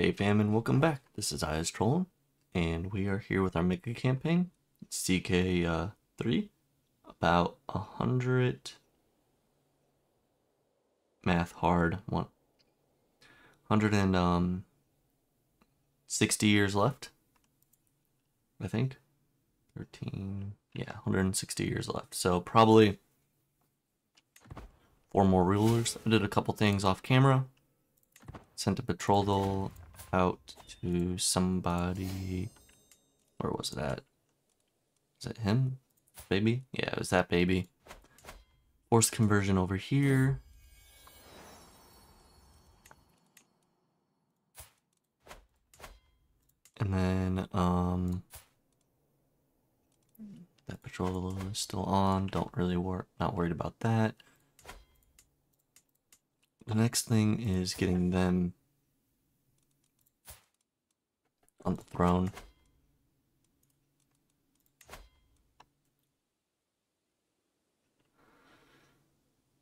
Hey fam and welcome back. This is IIzTrollin and we are here with our mega campaign, CK uh, 3, about a hundred math hard one hundred and um sixty years left. I think. Thirteen yeah, 160 years left. So probably four more rulers. I did a couple things off camera. Sent a betrothal out to somebody. Where was it at? Is it him? Baby? Yeah, it was that baby. Force conversion over here. And then, um, that patrol is still on. Don't really work, not worried about that. The next thing is getting them on the throne.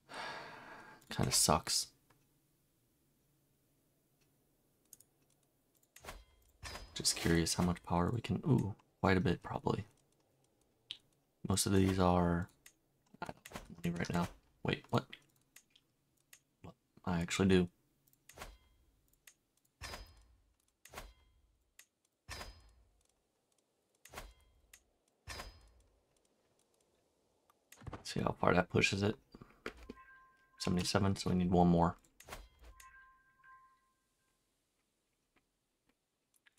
kind of sucks. Just curious how much power we can. Ooh, quite a bit probably. Most of these are. I don't right now. Wait, what? What? I actually do. See how far that pushes it. 77, so we need one more.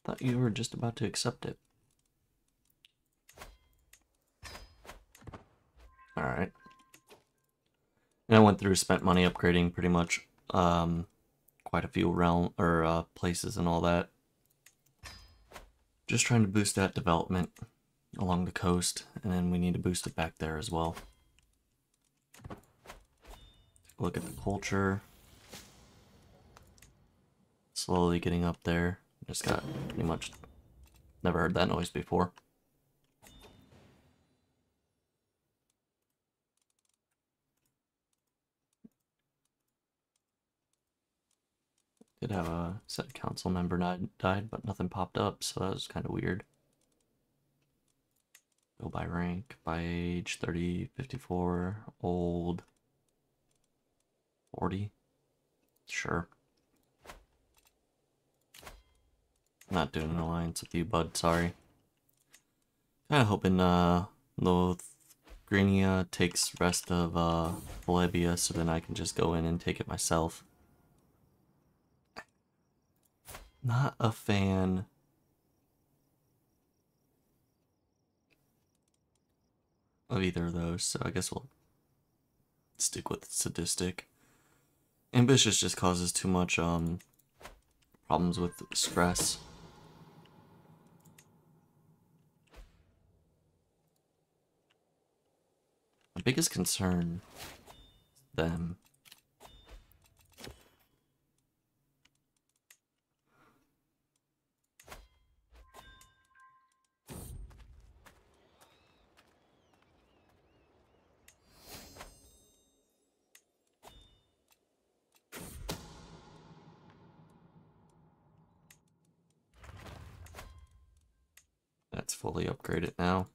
Thought you were just about to accept it. Alright. And I went through spent money upgrading pretty much um, quite a few realm or uh, places and all that. Just trying to boost that development along the coast, and then we need to boost it back there as well look at the culture. Slowly getting up there. Just got pretty much never heard that noise before. Did have a set council member died, but nothing popped up, so that was kind of weird. Go by rank, by age, 30, 54, old. 40? Sure. Not doing an alliance with you, bud, sorry. Kinda hoping, uh, Lotharingia takes rest of, uh, Bolebia so then I can just go in and take it myself. Not a fan of either of those, so I guess we'll stick with sadistic. Ambitious just causes too much um problems with stress. My biggest concern them That's upgrade it now.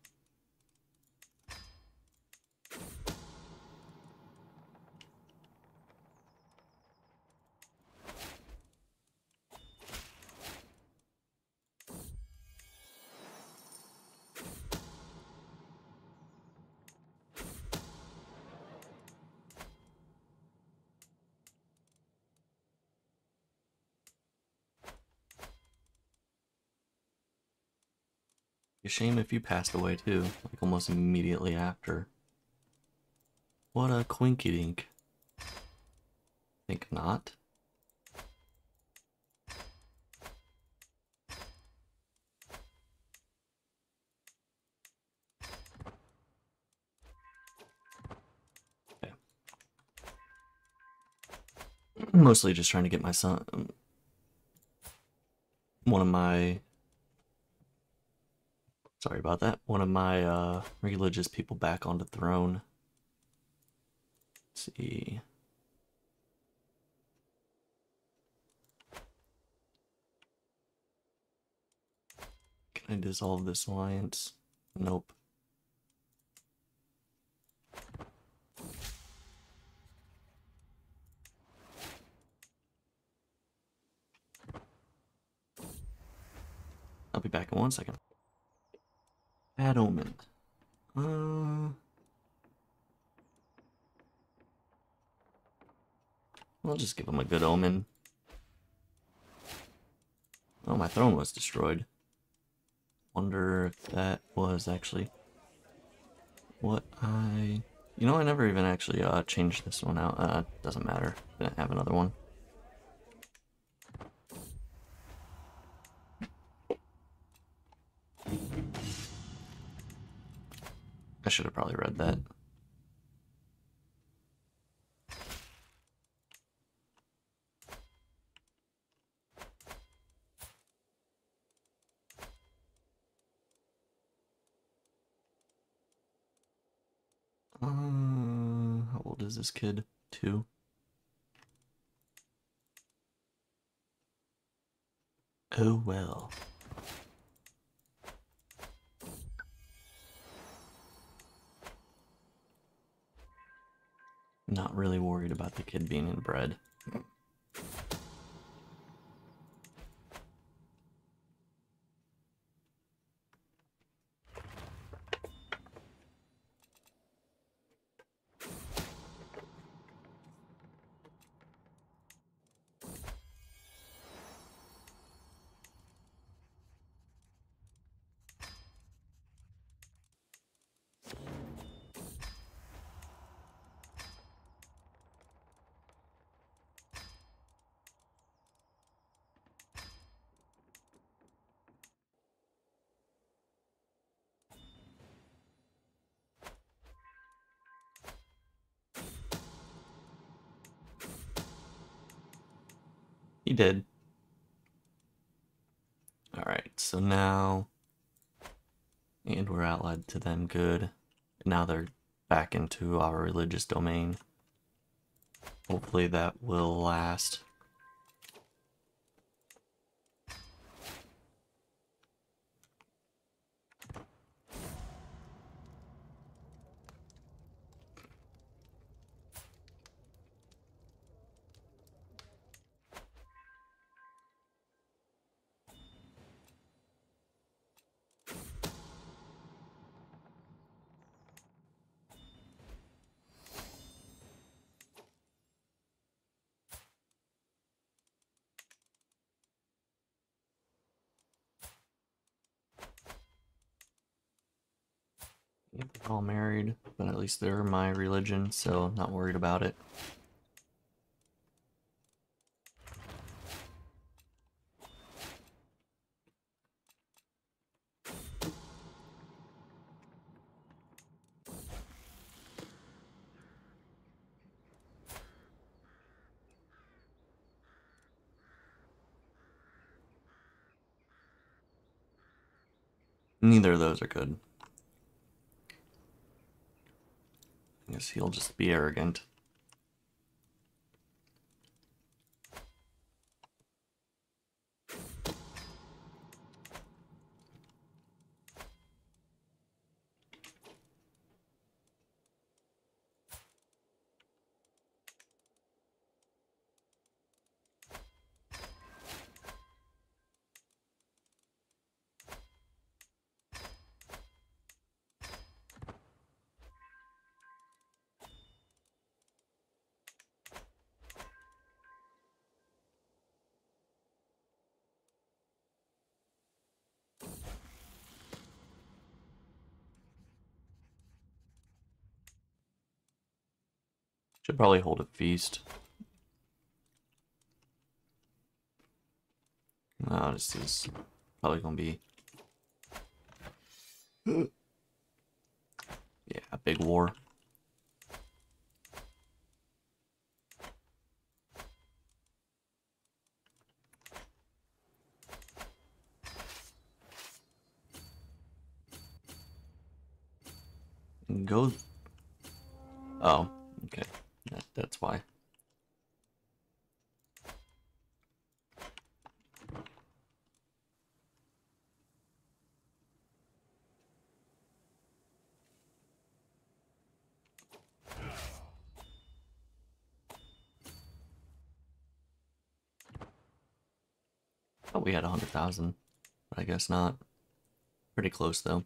Shame if you passed away too, like almost immediately after. What a quinky dink. Think not. Okay. Mostly just trying to get my son, um, one of my Sorry about that. One of my uh, religious people back on the throne. Let's see. Can I dissolve this alliance? Nope. I'll be back in one second. Bad omen. Uh, I'll just give him a good omen. Oh, my throne was destroyed. Wonder if that was actually what I... You know, I never even actually uh, changed this one out. Uh, doesn't matter. Didn't have another one. I should have probably read that. Uh, how old is this kid? Two. Oh well. Not really worried about the kid being inbred. He did. Alright, so now... And we're allied to them, good. Now they're back into our religious domain. Hopefully that will last. Yep, they're all married, but at least they're my religion, so not worried about it. Neither of those are good. He'll just be arrogant. Probably hold a feast. No, this is probably gonna be yeah, a big war. Go. Oh, that's why. Thought we had a hundred thousand, but I guess not. Pretty close though.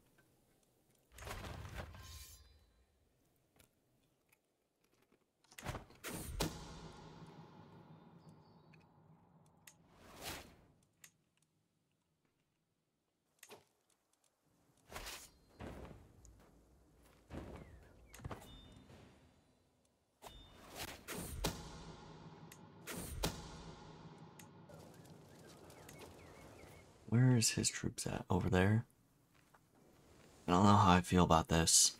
Troops at? Over there? I don't know how I feel about this.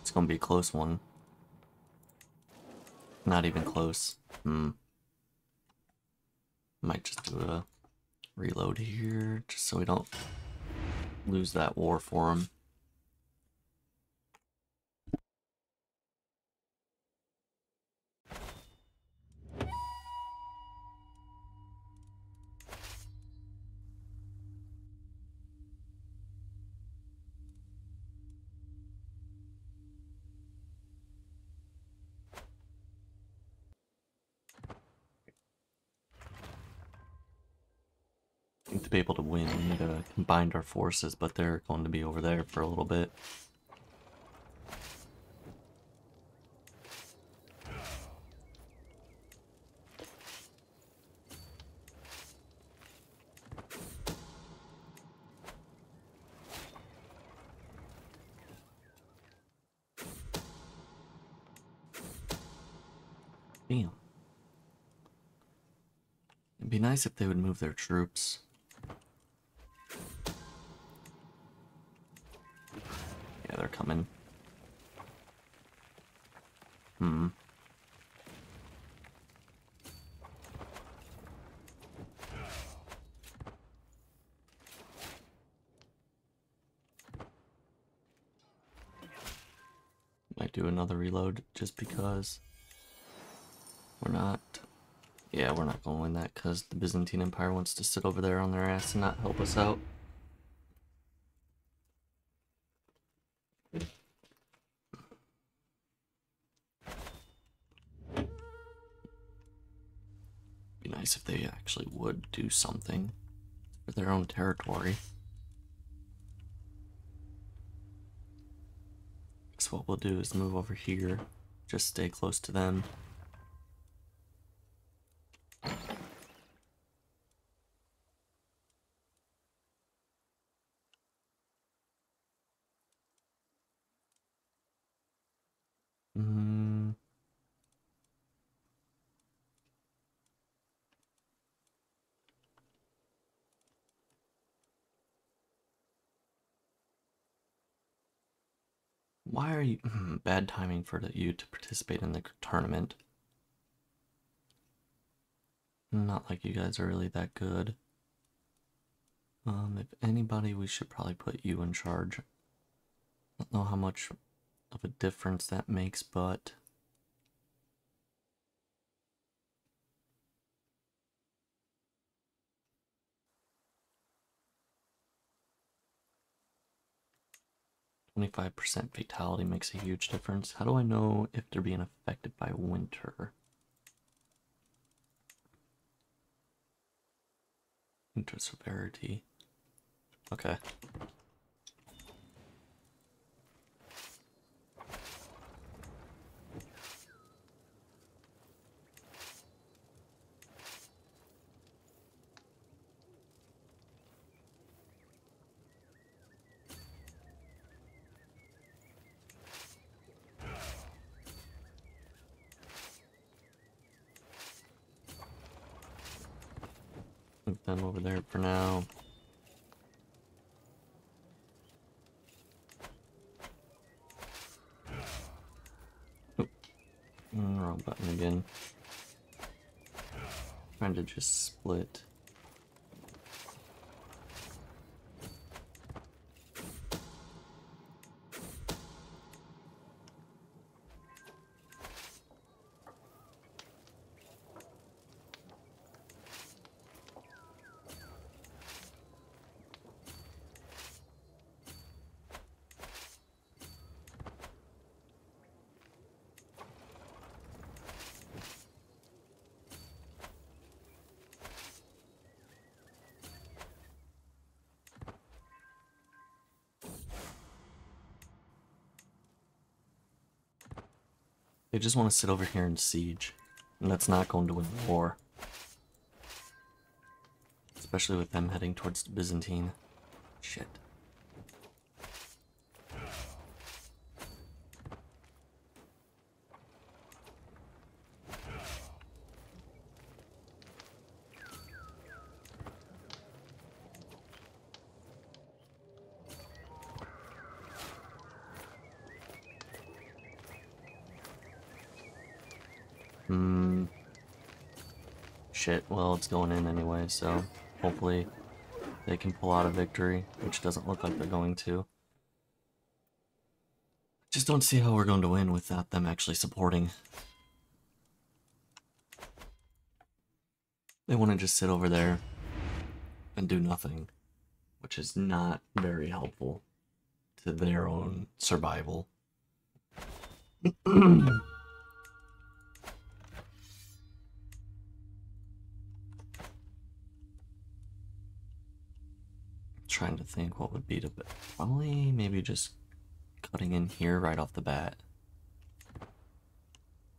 It's gonna be a close one. Not even close. Hmm. Might just do a reload here, just so we don't lose that war for him. think to be able to win, we need to combine our forces, but they're going to be over there for a little bit. Damn. It'd be nice if they would move their troops. They're coming. Hmm. Might do another reload just because we're not. Yeah, we're not going that because the Byzantine Empire wants to sit over there on their ass and not help us out. Be nice if they actually would do something for their own territory. So what we'll do is move over here, just stay close to them. You bad timing for you to participate in the tournament? Not like you guys are really that good. Um, if anybody, we should probably put you in charge. I don't know how much of a difference that makes, but Twenty-five percent fatality makes a huge difference. How do I know if they're being affected by winter? Winter severity. Okay. Them over there for now. Mm, Wrong button again. Trying to just split. They just want to sit over here and siege. And that's not going to win the war. Especially with them heading towards Byzantine. Shit. Hmm. It's going in anyway, so hopefully they can pull out a victory, which doesn't look like they're going to. Just don't see how we're going to win without them actually supporting. They want to just sit over there and do nothing, which is not very helpful to their own survival. just cutting in here right off the bat.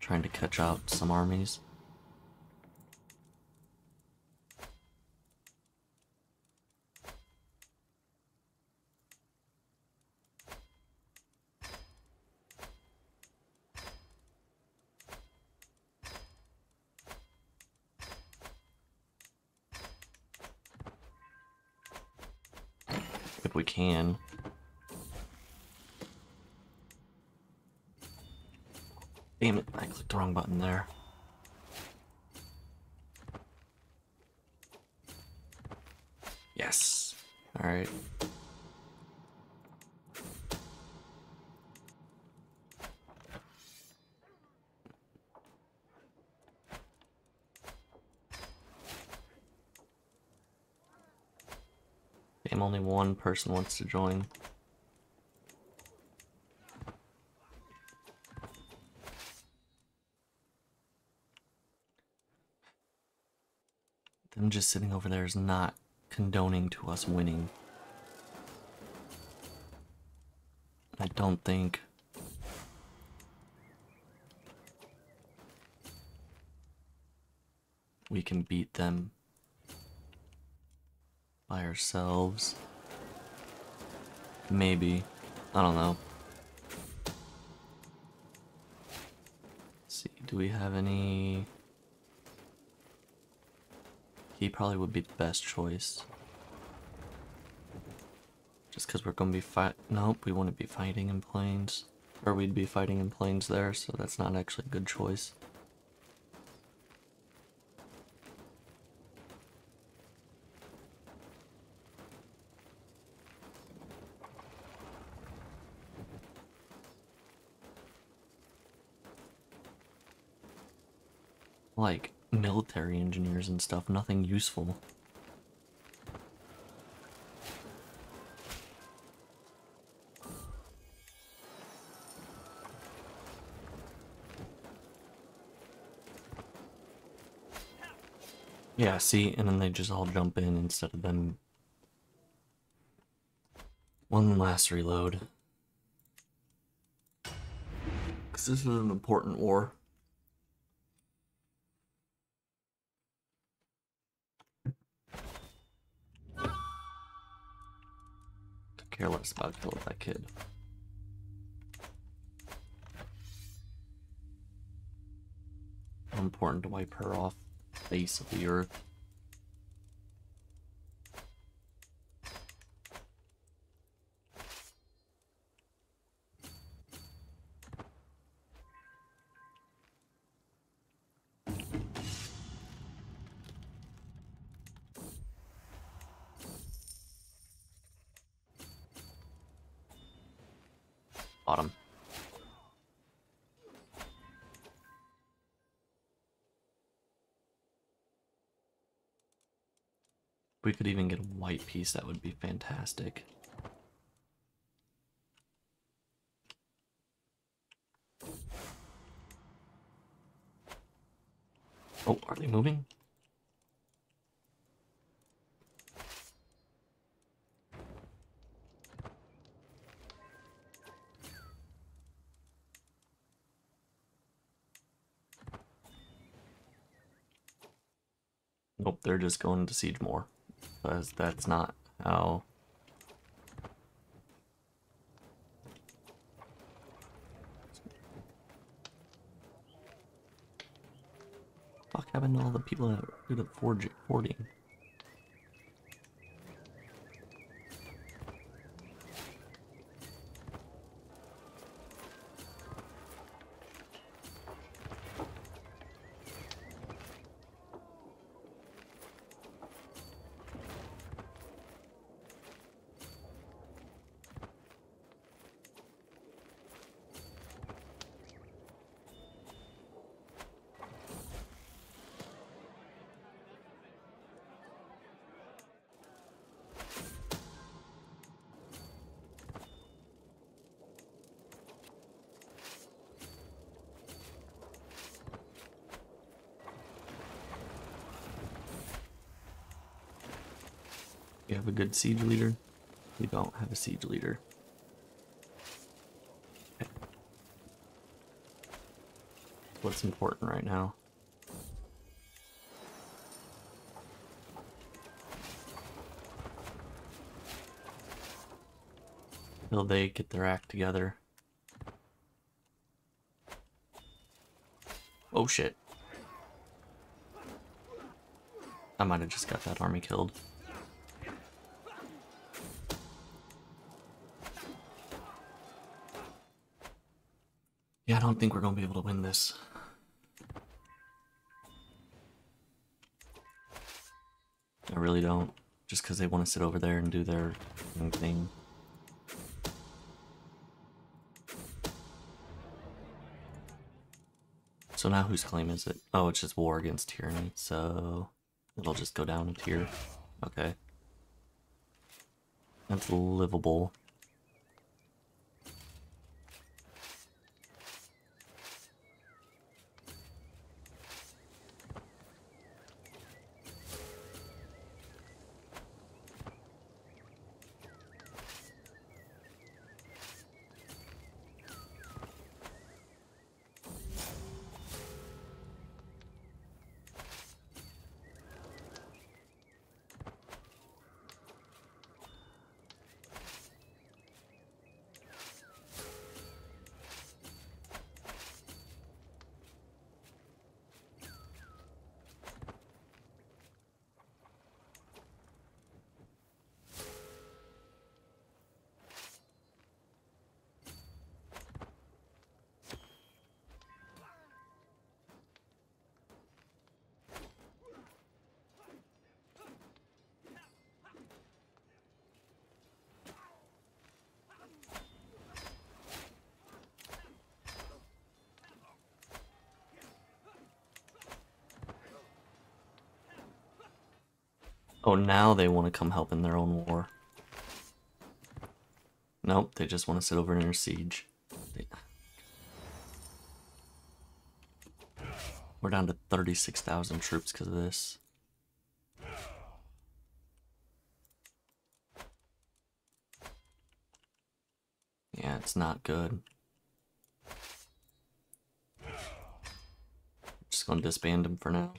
Trying to catch out some armies. if we can. Damn it, I clicked the wrong button there. Yes. Alright. Damn, only one person wants to join. Just sitting over there is not condoning to us winning. I don't think we can beat them by ourselves. Maybe. I don't know. Let's see, do we have any... He probably would be the best choice. Just because we're going to be fight. Nope, we wouldn't be fighting in plains. Or we'd be fighting in plains there, so that's not actually a good choice. like and stuff, nothing useful. Yeah, see, and then they just all jump in instead of them. One last reload. Because this is an important war. Careless about killing that kid. How important to wipe her off the face of the earth. could even get a white peace, that would be fantastic. Oh, are they moving? Nope, they're just going to siege more. Because that's not how... Fuck happened to all the people that did forge forging have a good siege leader? We don't have a siege leader. Okay. What's important right now? Will they get their act together? Oh shit. I might have just got that army killed. Don't think we're gonna be able to win this. I really don't. Just because they want to sit over there and do their thing. So now whose claim is it? Oh, it's just war against tyranny, so it'll just go down a tier. Okay. That's livable. Oh, now they want to come help in their own war. Nope, they just want to sit over in their siege. They... We're down to 36,000 troops because of this. Yeah, it's not good. Just gonna disband them for now.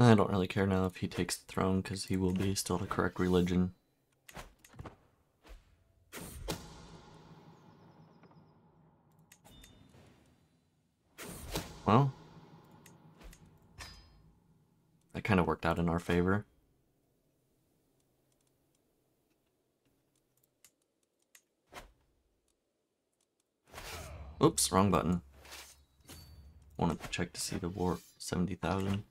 I don't really care now if he takes the throne because he will be still the correct religion. Well, that kind of worked out in our favor. Oops, wrong button. Wanted to check to see the war 70,000.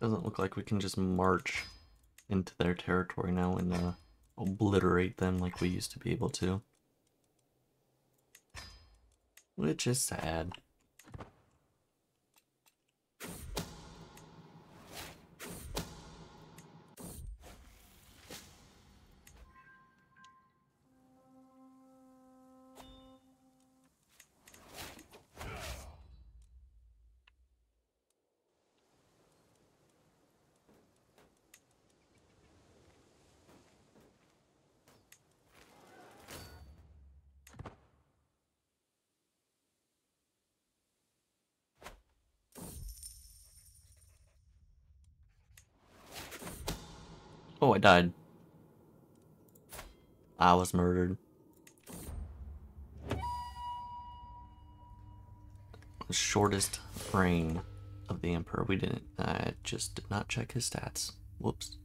Doesn't look like we can just march into their territory now and uh, obliterate them like we used to be able to. Which is sad. Oh, I died. I was murdered. The shortest reign of the Emperor. We didn't, I just did not check his stats. Whoops.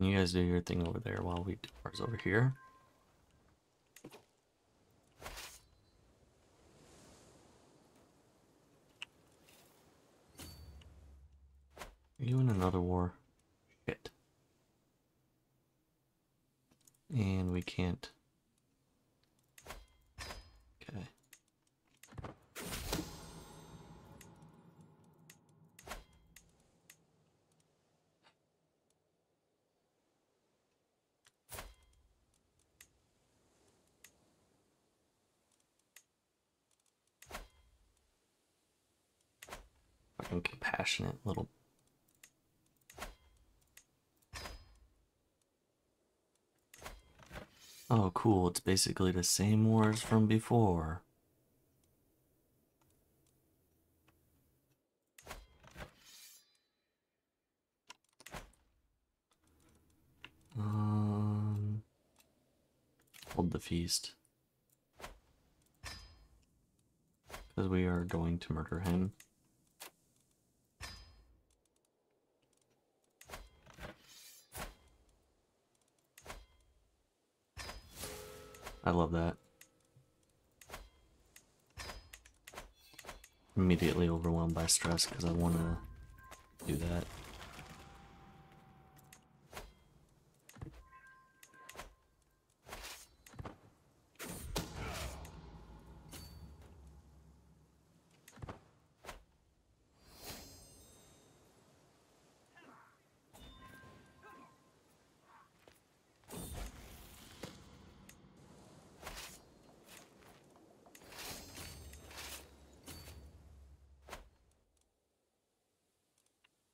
You guys do your thing over there while we do ours over here. Are you in another war? Shit. And we can't. Okay. passionate little. Oh, cool. It's basically the same words from before. Um, hold the feast. Because we are going to murder him. I love that. Immediately overwhelmed by stress because I want to do that.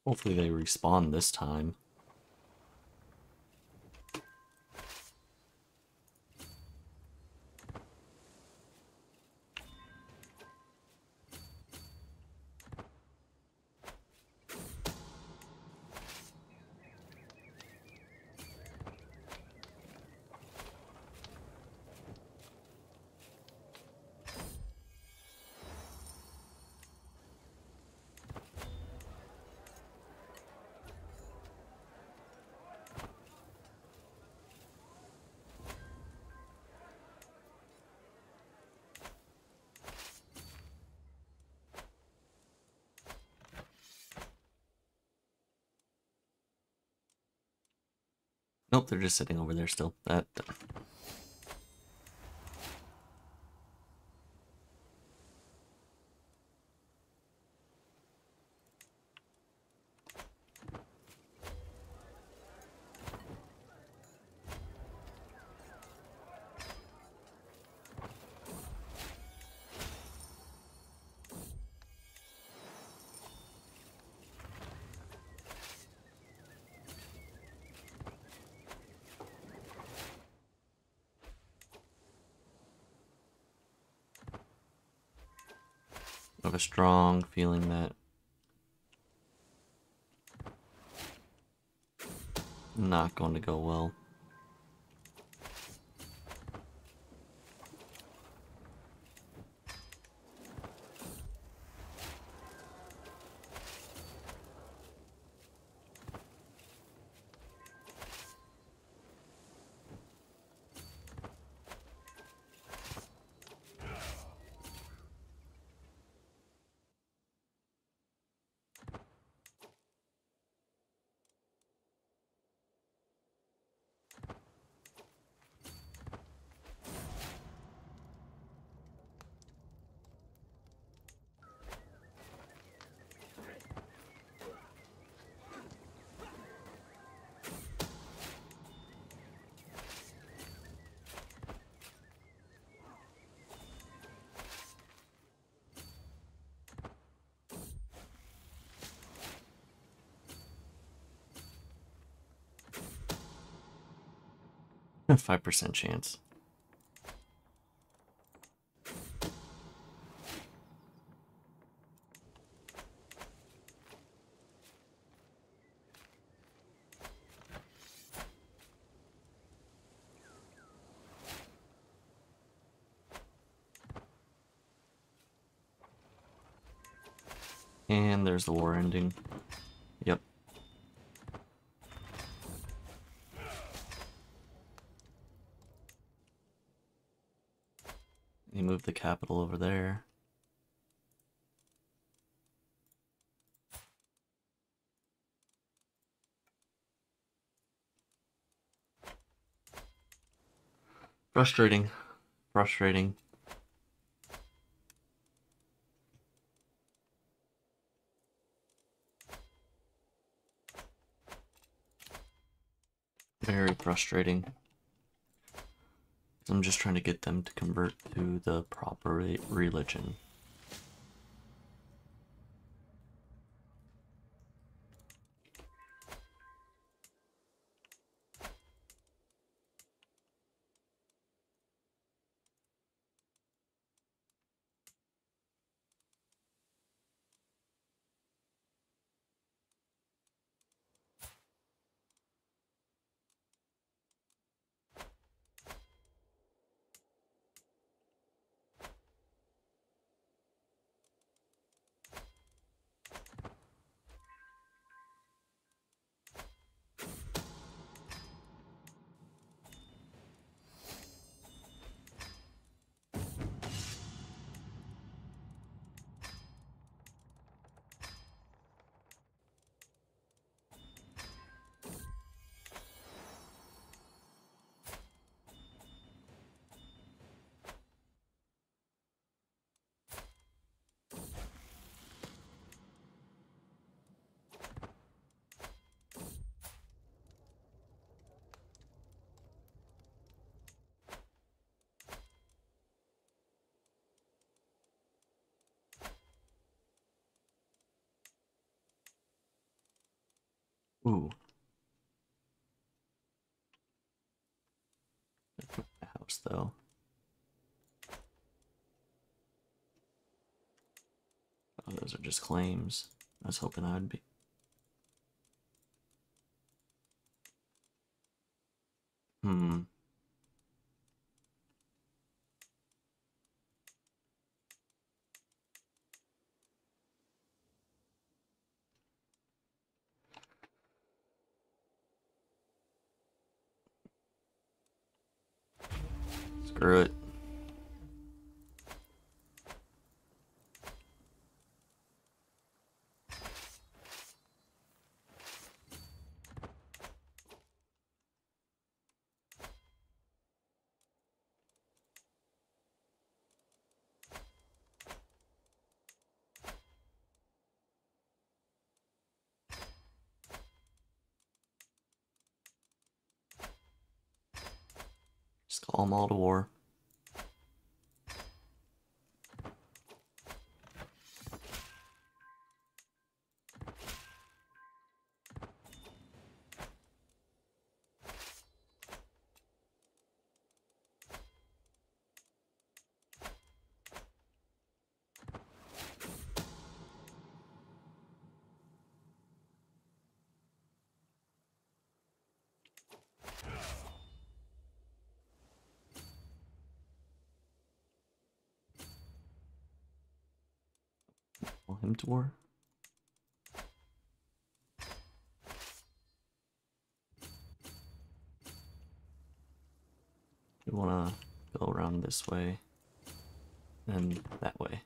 Hopefully they respawn this time. They're just sitting over there still. That. Strong feeling that not going to go well. Five percent chance. And there's the war ending. Yep. You move the capital over there. Frustrating. Frustrating. Very frustrating. I'm just trying to get them to convert to the proper religion. Ooh. The house though. Oh, those are just claims. I was hoping I'd be. Hmm. Screw it. Call them all to war. Call him to war. To go around this way and that way.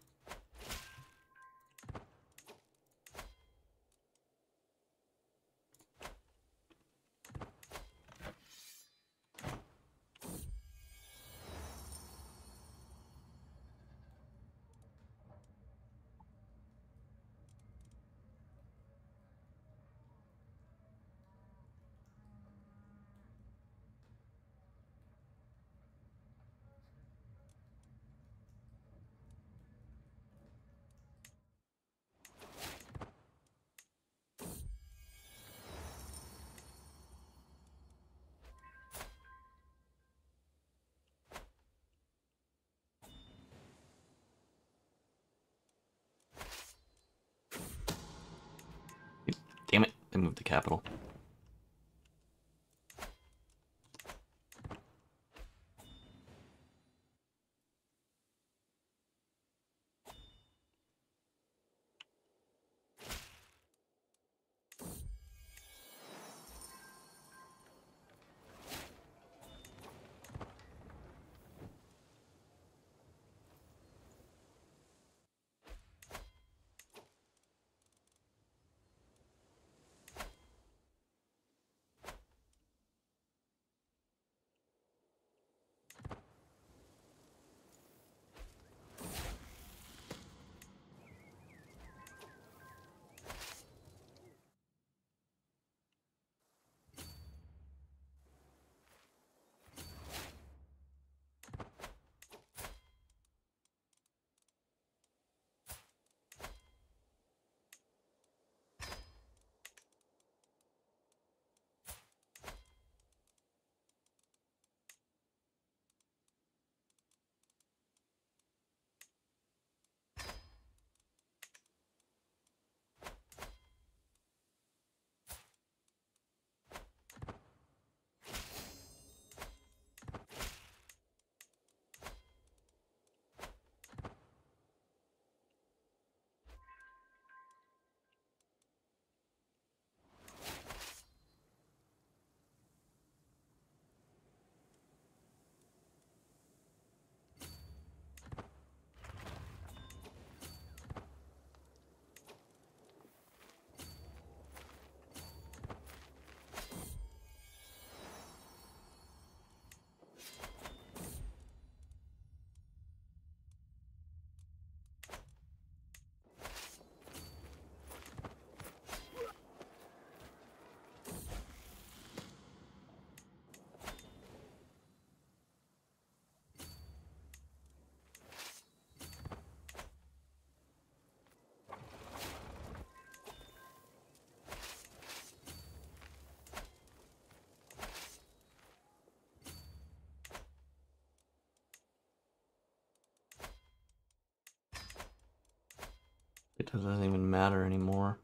It doesn't even matter anymore.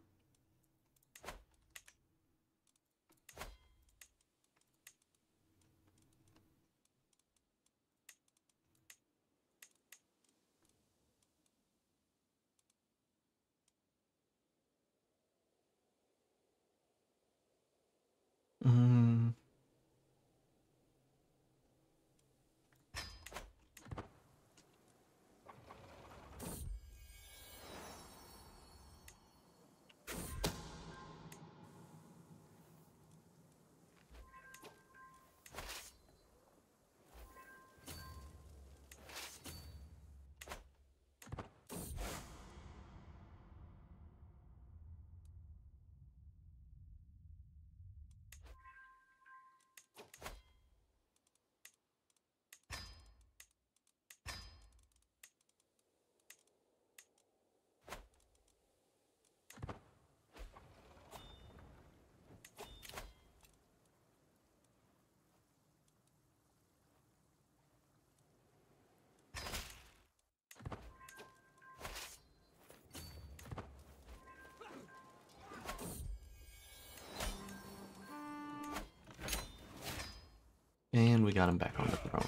And we got him back on the throne.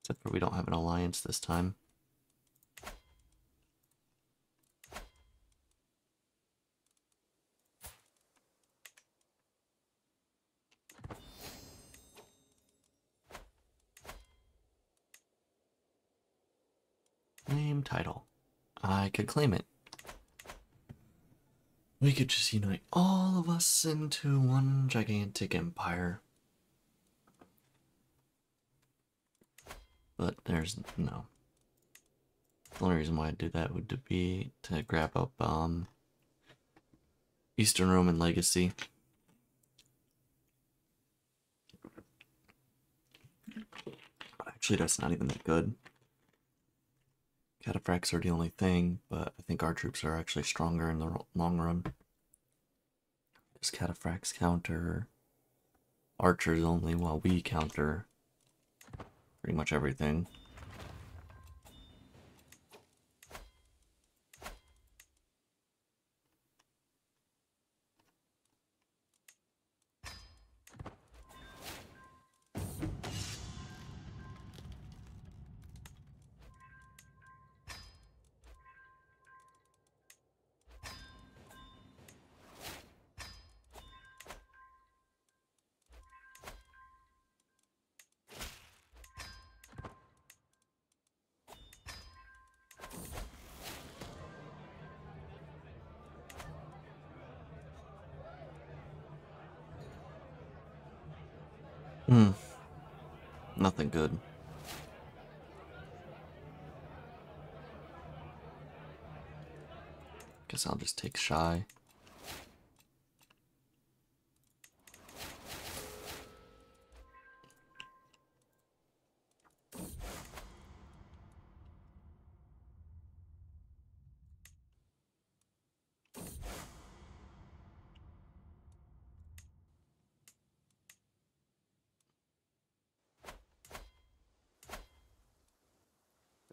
Except for we don't have an alliance this time. Name title. I could claim it. We could just unite all of us into one gigantic empire. But there's no. The only reason why I'd do that would be to grab up um, Eastern Roman legacy. Actually, that's not even that good. Cataphracts are the only thing, but I think our troops are actually stronger in the long run. Does cataphracts counter archers only while we counter pretty much everything? Shy.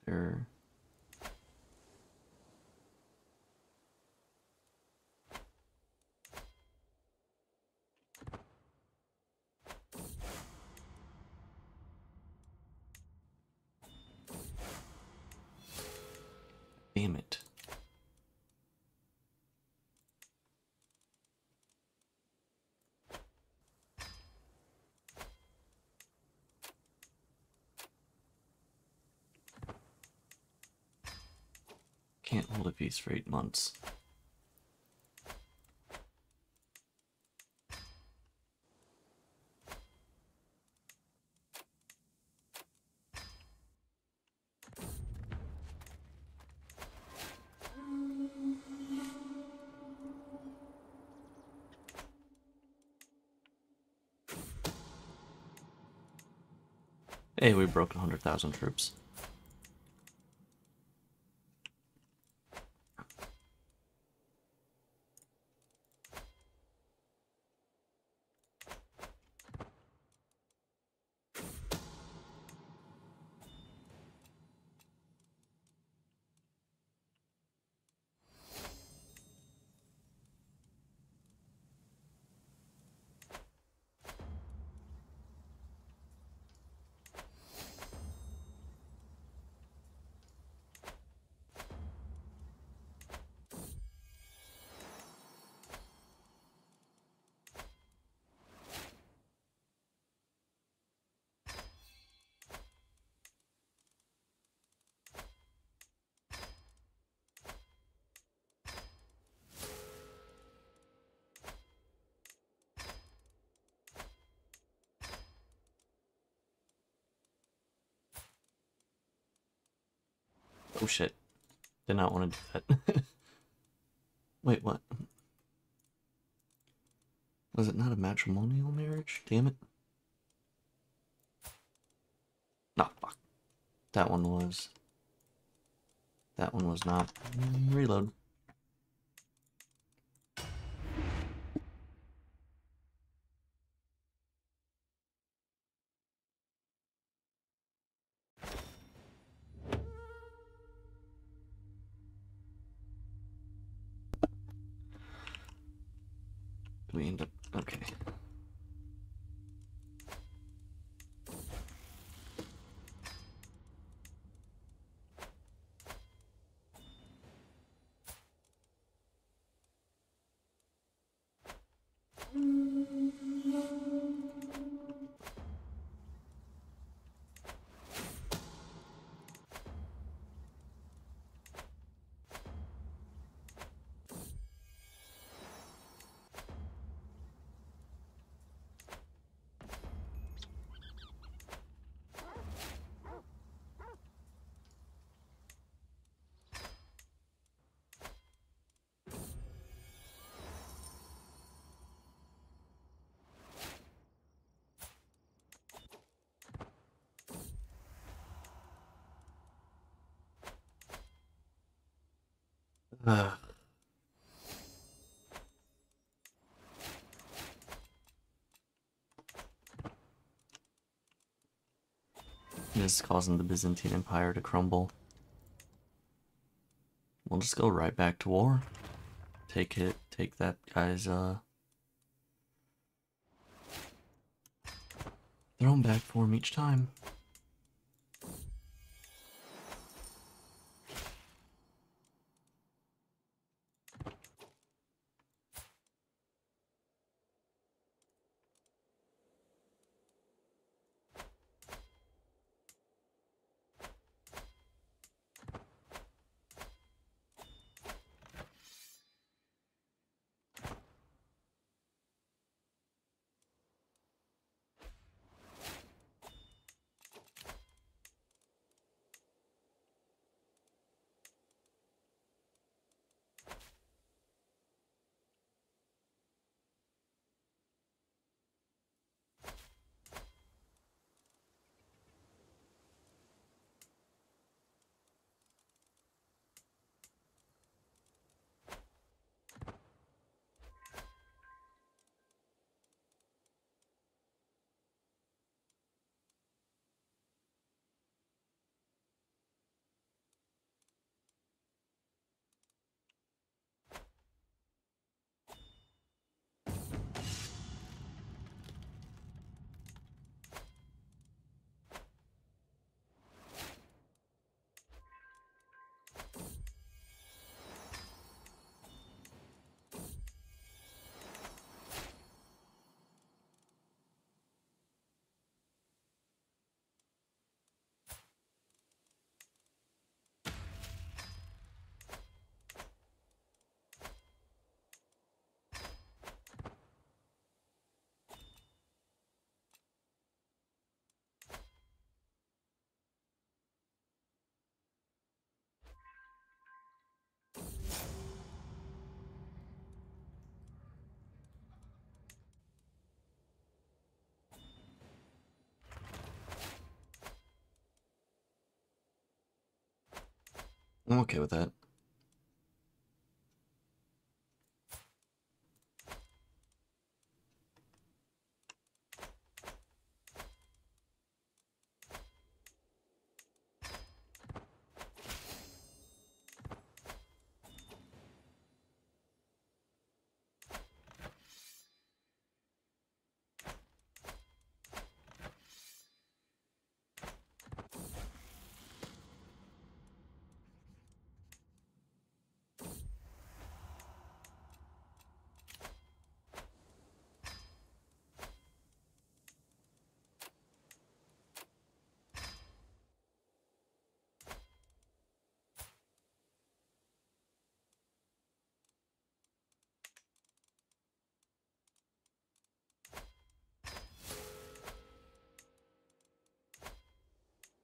There. Damn it. Can't hold a peace for eight months. Hey, we broke 100,000 troops. Oh shit. Did not want to do that. Wait, what? Was it not a matrilineal marriage? Damn it. No, fuck. That one was. That one was not. Reload. Is causing the Byzantine Empire to crumble. We'll just go right back to war. Take it, take that guy's, uh... Throne back for him each time. I'm okay with that.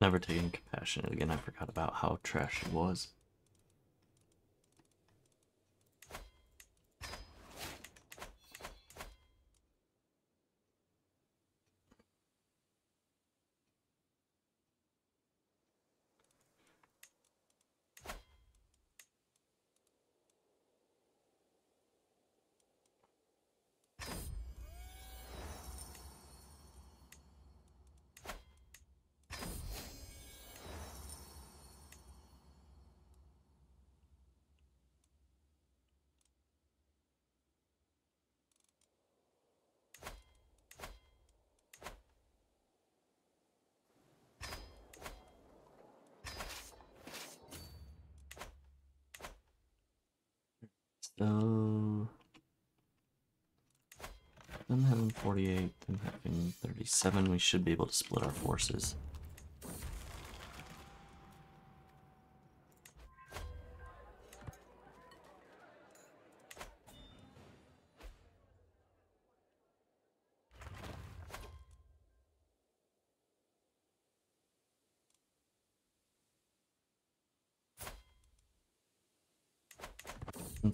Never taking compassion again. I forgot about how trash it was. So them having 48, them having 37, we should be able to split our forces.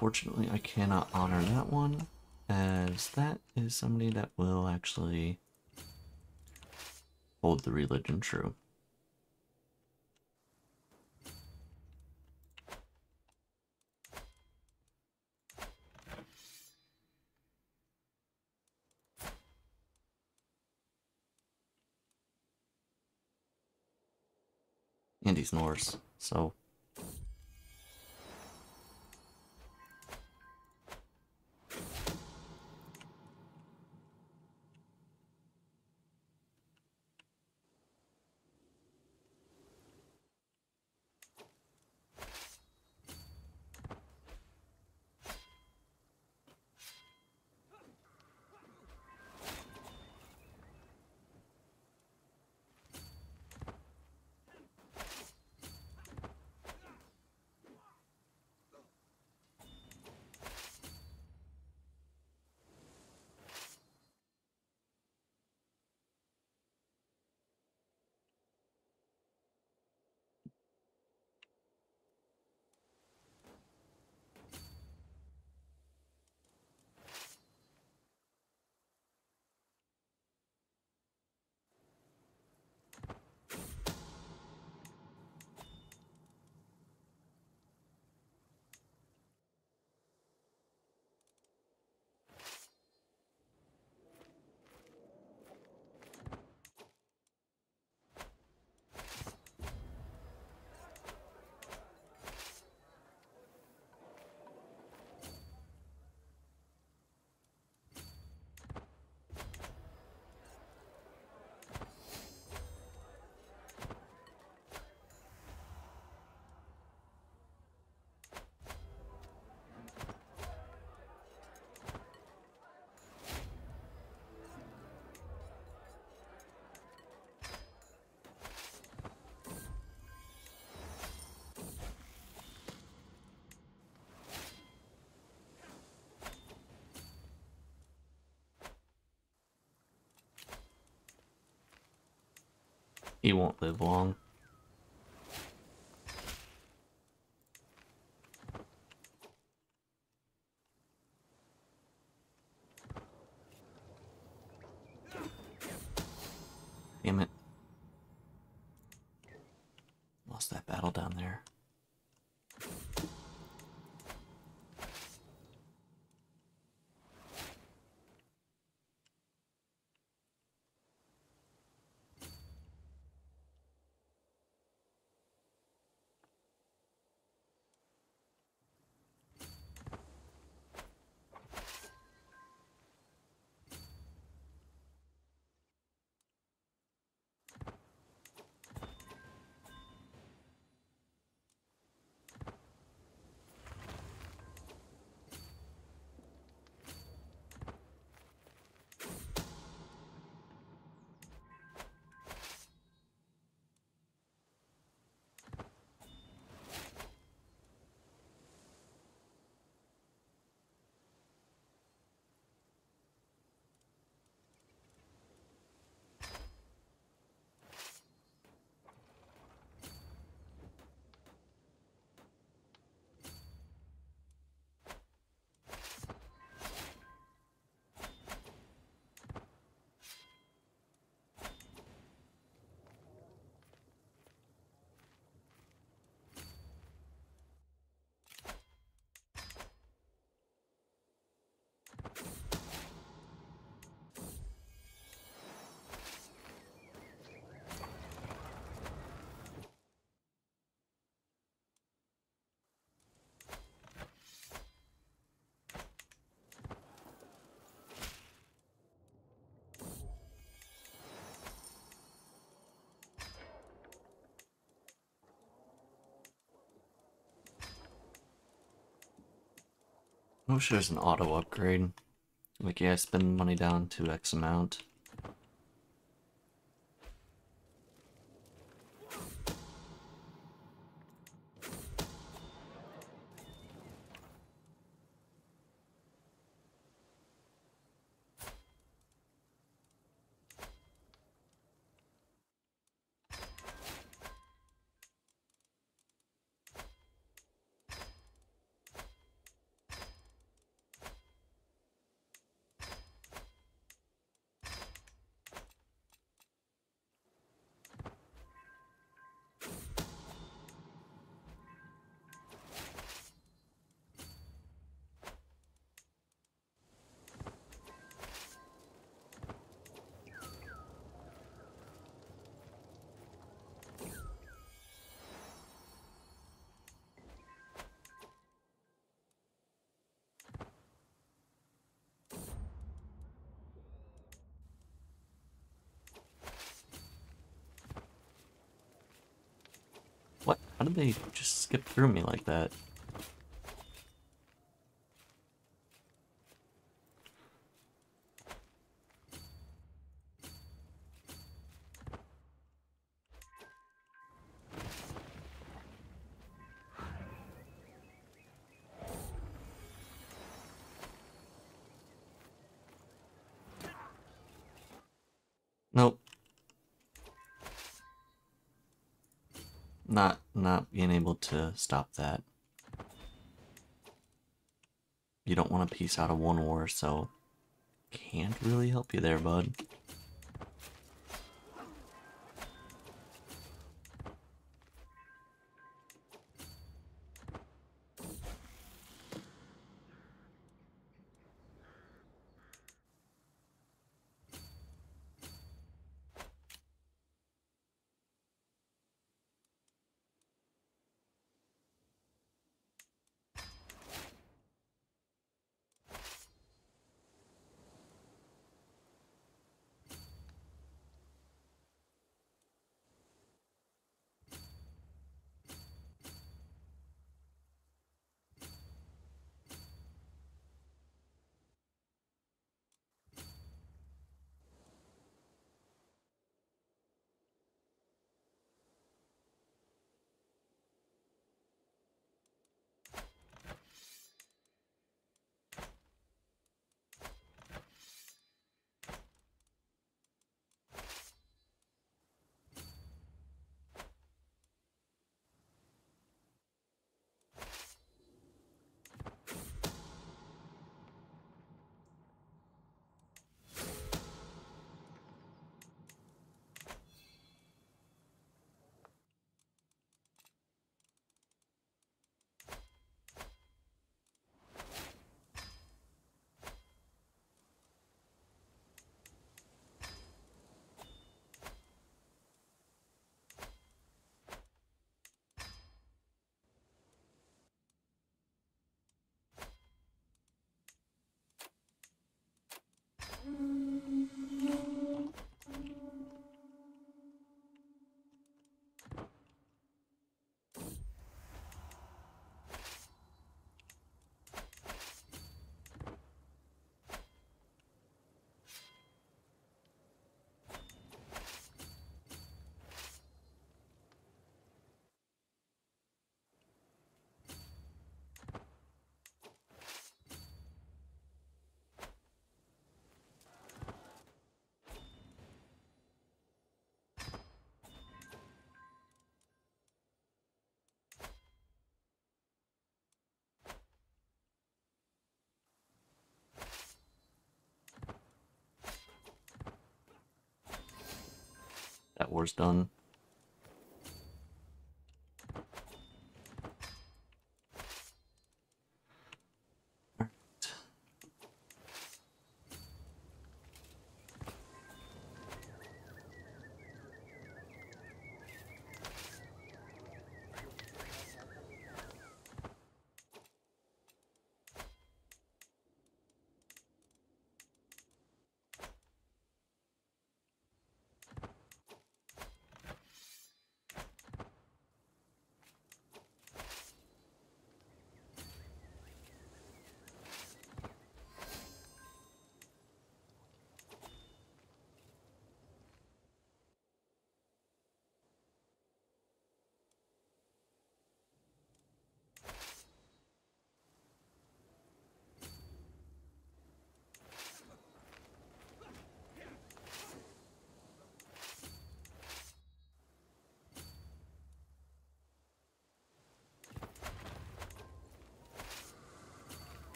Unfortunately, I cannot honor that one, as that is somebody that will actually hold the religion true. And he's Norse, so He won't live long. I wish there's an auto upgrade. Like, yeah, I spend money down to X amount. What? How did they just skip through me like that? Nope. Not not being able to stop that. You don't want to peace out of one war, so can't really help you there, bud. War's done.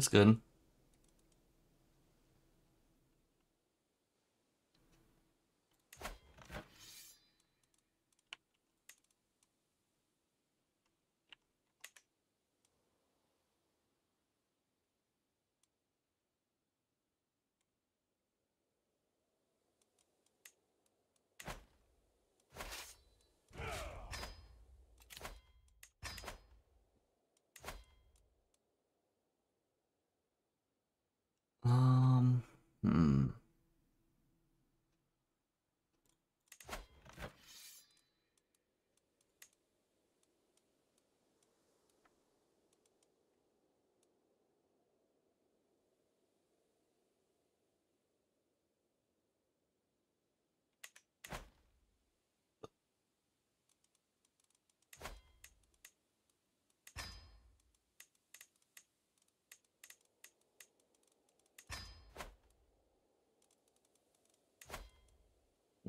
That's good.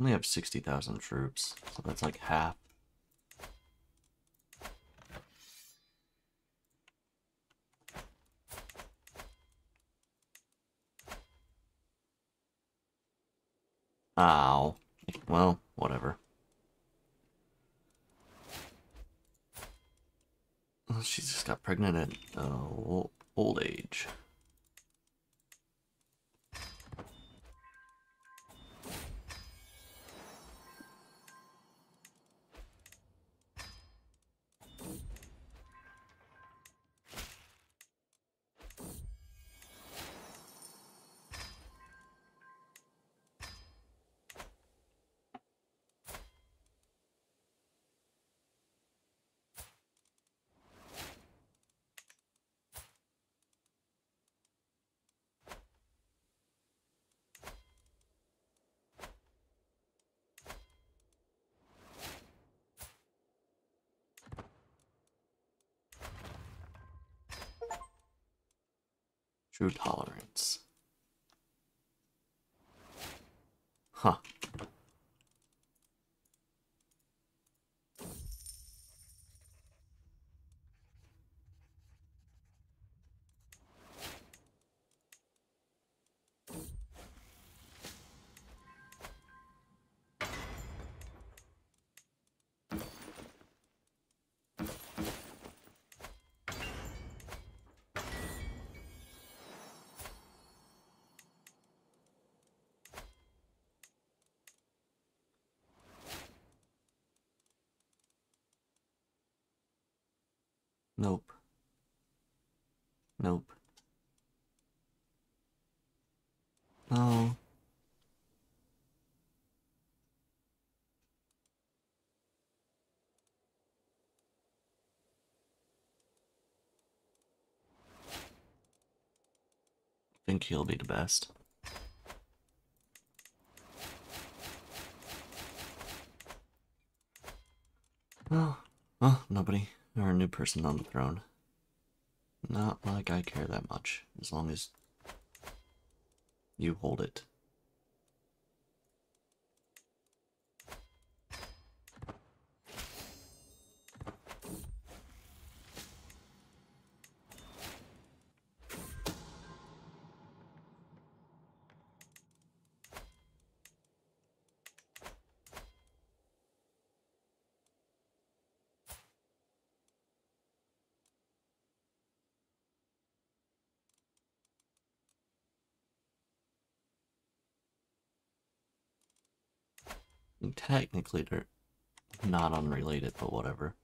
Only have 60,000 troops, so that's like half. Ow. Well, whatever. She just got pregnant at uh, think he'll be the best. Oh, oh, nobody or a new person on the throne. Not like I care that much, as long as you hold it. Technically they're not unrelated, but whatever.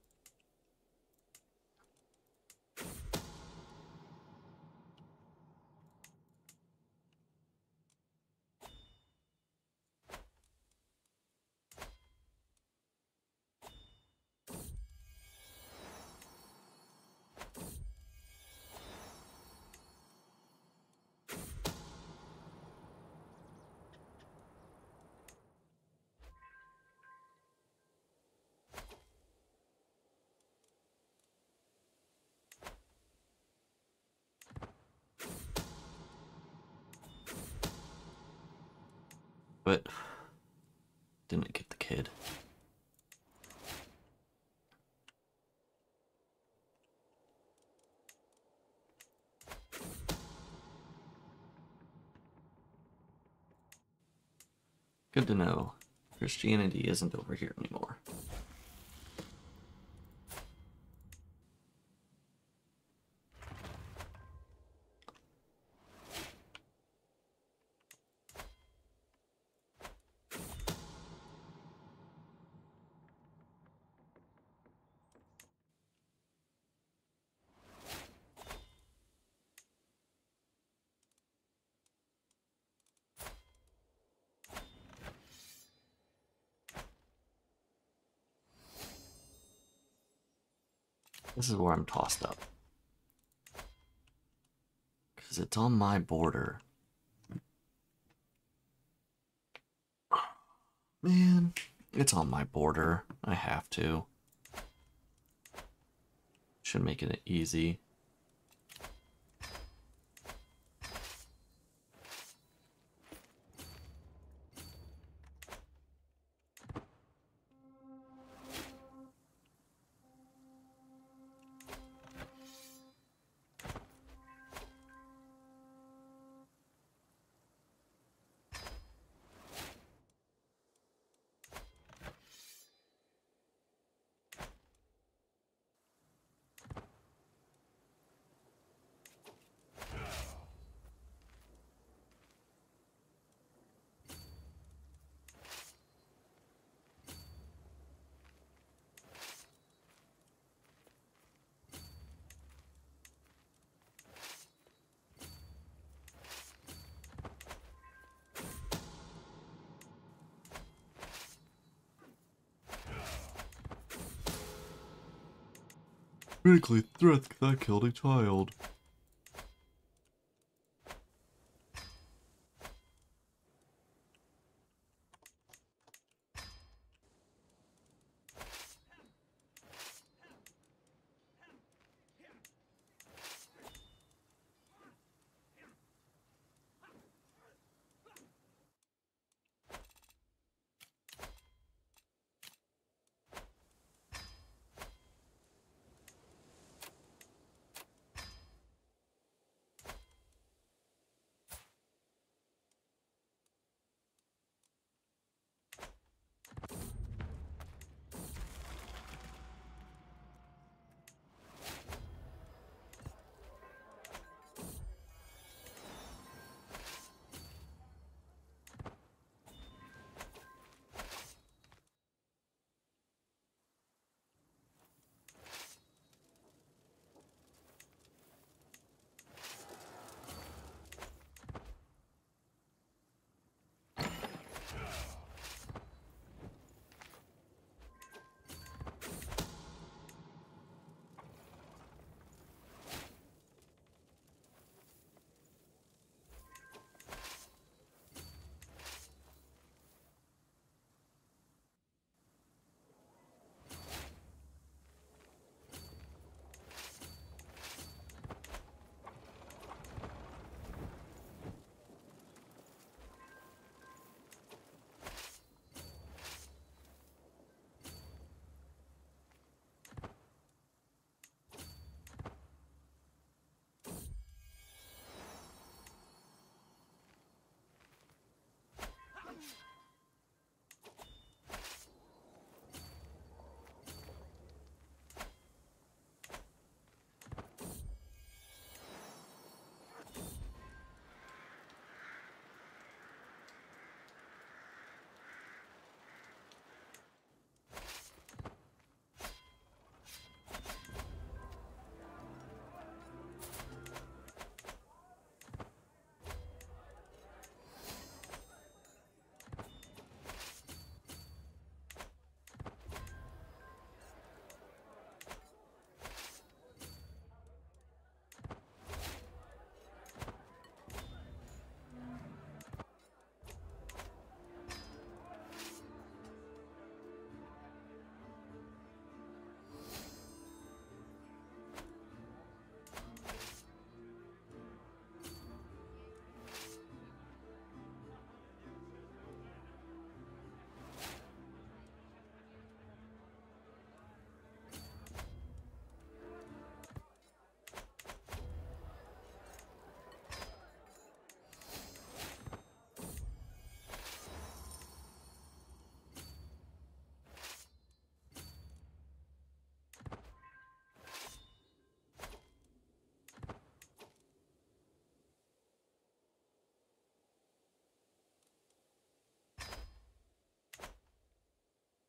To know. Christianity isn't over here anymore. This is where I'm tossed up. Because it's on my border. Man, it's on my border. I have to. Should make it easy. Critically threat that killed a child.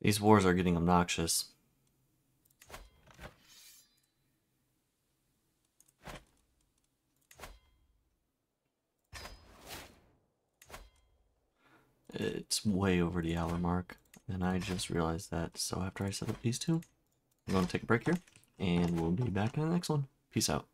These wars are getting obnoxious. It's way over the hour mark, and I just realized that. So after I set up these two, I'm going to take a break here, and we'll be back in the next one. Peace out.